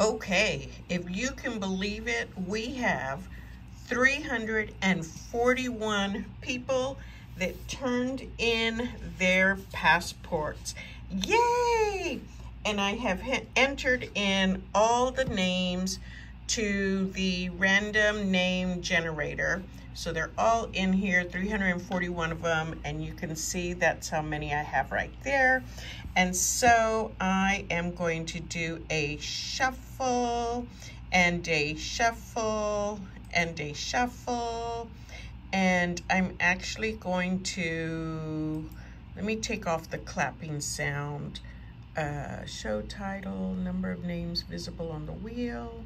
Okay, if you can believe it, we have 341 people that turned in their passports. Yay! And I have entered in all the names to the random name generator. So they're all in here, 341 of them, and you can see that's how many I have right there. And so I am going to do a shuffle and a shuffle and a shuffle. And I'm actually going to, let me take off the clapping sound. Uh, show title, number of names visible on the wheel,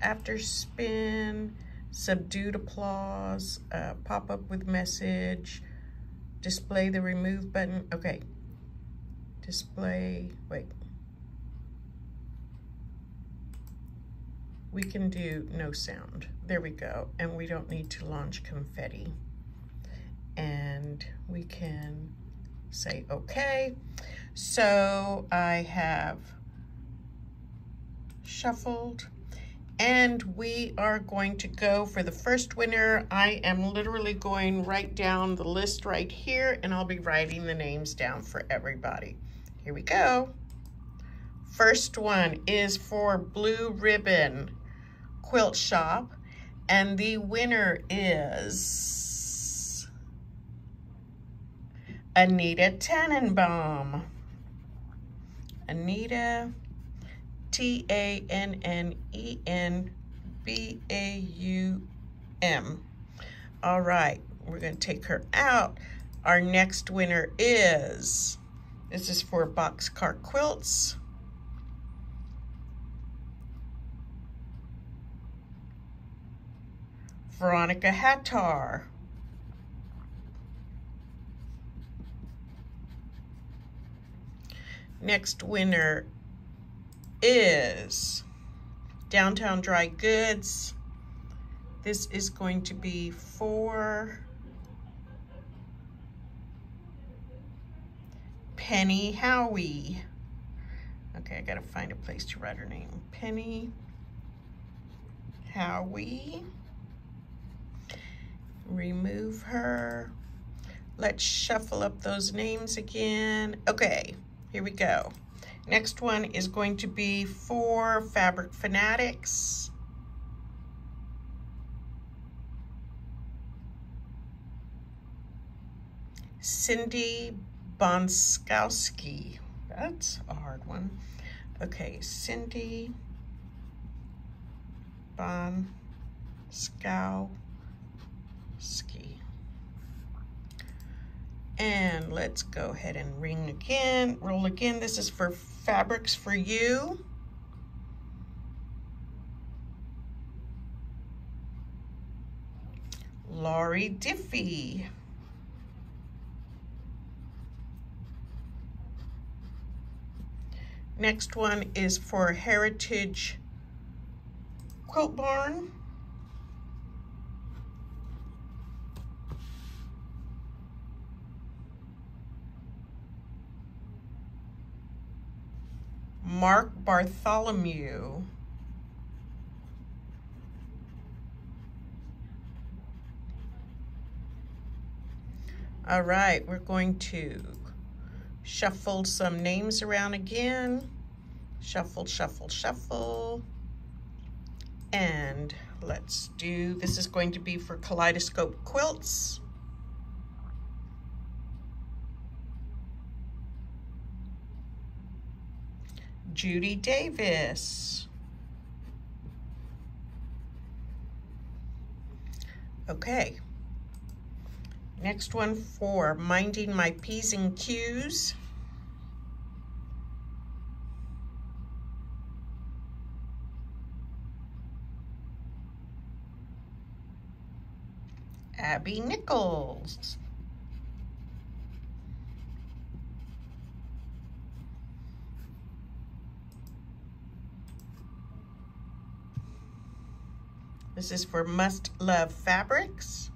after spin, subdued applause, uh, pop up with message, display the remove button. Okay, display, wait. We can do no sound. There we go. And we don't need to launch confetti. And we can say okay. So I have shuffled and we are going to go for the first winner. I am literally going right down the list right here and I'll be writing the names down for everybody. Here we go. First one is for Blue Ribbon Quilt Shop and the winner is Anita Tannenbaum. Anita T-A-N-N-E-N-B-A-U-M. All right, we're going to take her out. Our next winner is, this is for Boxcar Quilts. Veronica Hattar. Next winner is Downtown Dry Goods. This is going to be for Penny Howie. Okay, I gotta find a place to write her name. Penny Howie. Remove her. Let's shuffle up those names again. Okay, here we go. Next one is going to be for Fabric Fanatics. Cindy Bonskowski. That's a hard one. Okay, Cindy Bonskowski. And let's go ahead and ring again, roll again. This is for Fabrics for You. Laurie Diffie. Next one is for Heritage Quilt Barn. Mark Bartholomew. All right, we're going to shuffle some names around again. Shuffle, shuffle, shuffle. And let's do, this is going to be for Kaleidoscope Quilts. Judy Davis. Okay. Next one for Minding My P's and Q's. Abby Nichols. This is for Must Love Fabrics.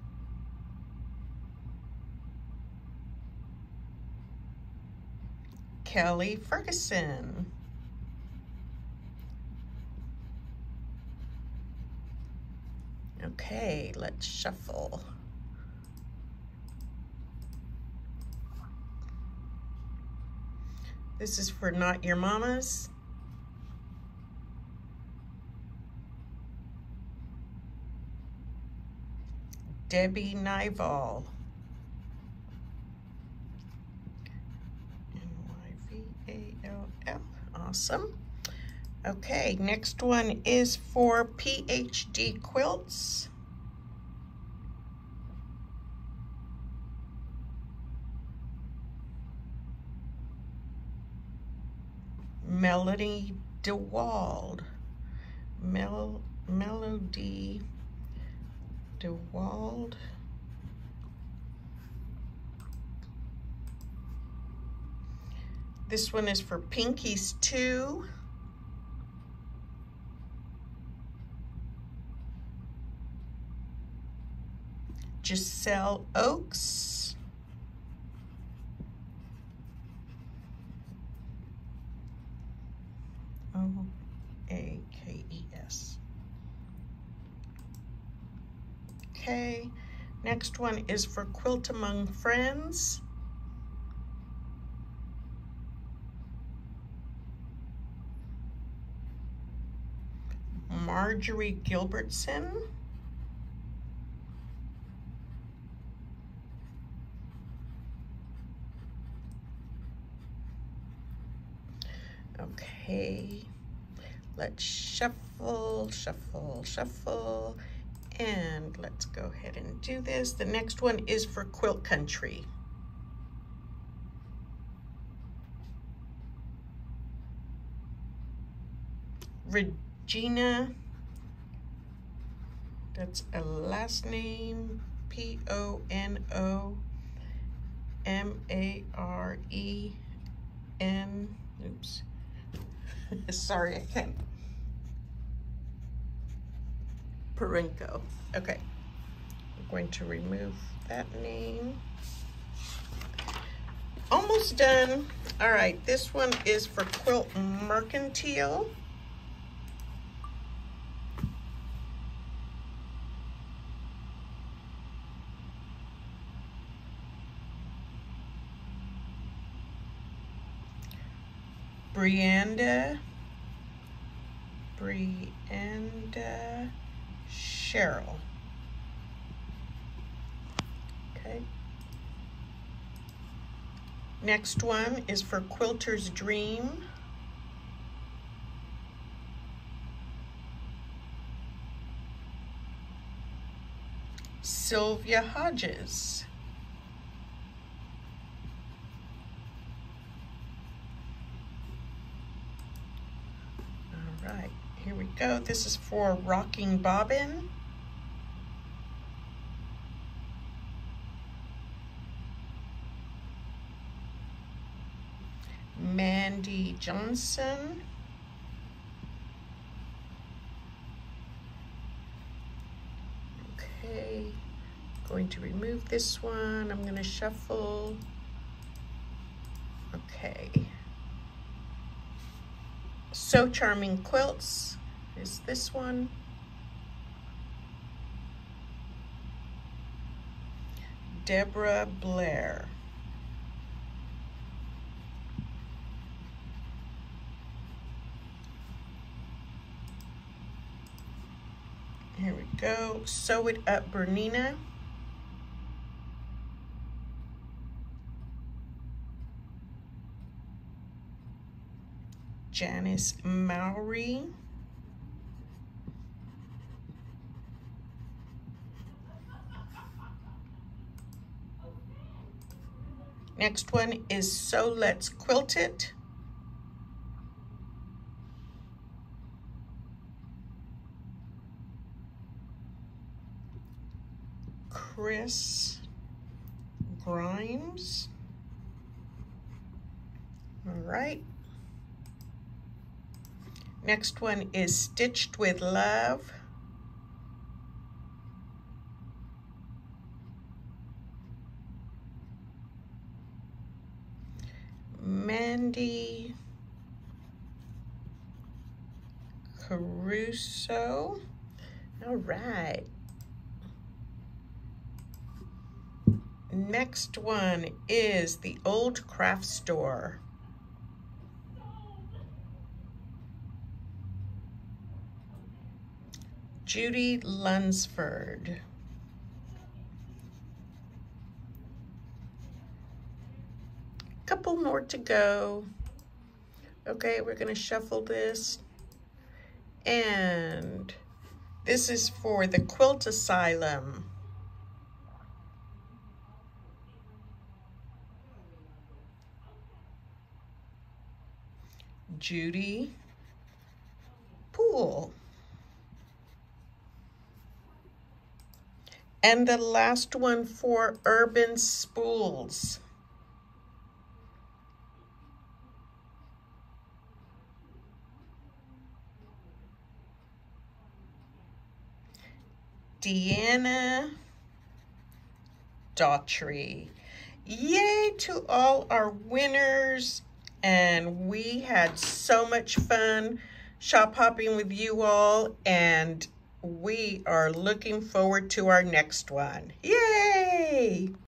Kelly Ferguson. Okay, let's shuffle. This is for Not Your Mamas. Debbie Nyvall. N-Y-V-A-L-L. Awesome. Okay, next one is for PhD Quilts. Melody DeWald. Mel Melody DeWald. This one is for Pinkies 2. Giselle Oakes. O-A-K-E-S. Okay, next one is for Quilt Among Friends. Marjorie Gilbertson. Okay, let's shuffle, shuffle, shuffle, and let's go ahead and do this. The next one is for Quilt Country. Regina, that's a last name, P-O-N-O-M-A-R-E-N, oops, Sorry, I can't. Parenko. Okay. I'm going to remove that name. Almost done. All right, this one is for Quilt Mercantile. Brianda, Brianda Cheryl. Okay. Next one is for Quilter's Dream. Sylvia Hodges. All right, here we go. This is for Rocking Bobbin. Mandy Johnson. Okay, going to remove this one. I'm going to shuffle. Okay. So Charming Quilts is this one. Deborah Blair. Here we go. Sew It Up Bernina. Janice Mowry. Next one is So Let's Quilt It. Chris Grimes. All right. Next one is Stitched with Love. Mandy Caruso. All right. Next one is the Old Craft Store. Judy Lunsford. Couple more to go. Okay, we're gonna shuffle this. And this is for the Quilt Asylum. Judy Poole. And the last one for Urban Spools. Deanna Daughtry. Yay to all our winners. And we had so much fun shop hopping with you all. And we are looking forward to our next one. Yay!